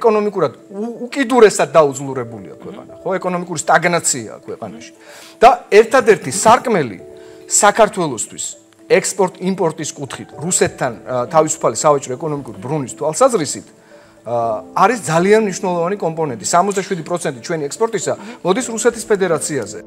ეკონომიკურად უკიდურესად დაუძლურებულია ქვეყანა, ხო? ეკონომიკური სტაგნაციაა ქვეყანაში. და ერთადერთი სარკმელი საქართველოსთვის ექსპორტ-იმპორტის კუთხით რუსეთთან თავისუფალი სავაჭრო ეკონომიკური ბრუნის თვალსაზრისით არის ძალიან მნიშვნელოვანი კომპონენტი. 67% ჩვენი ექსპორტისა მოდის რუსეთის ფედერაციაზე.